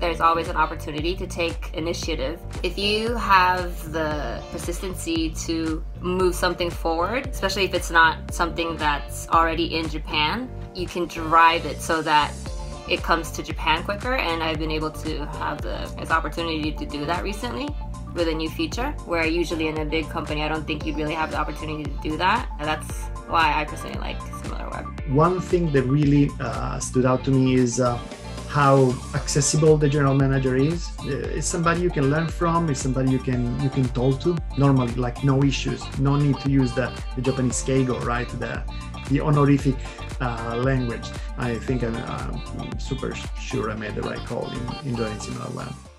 there's always an opportunity to take initiative. If you have the persistency to move something forward, especially if it's not something that's already in Japan, you can drive it so that it comes to Japan quicker and I've been able to have the this opportunity to do that recently with a new feature where usually in a big company I don't think you'd really have the opportunity to do that and that's why I personally like SimilarWeb. One thing that really uh, stood out to me is uh, how accessible the general manager is. Uh, it's somebody you can learn from. It's somebody you can you can talk to. Normally, like no issues, no need to use the, the Japanese keigo, right? The the honorific uh, language. I think I'm, I'm, super sure I made the right call in, in joining SimilarWeb.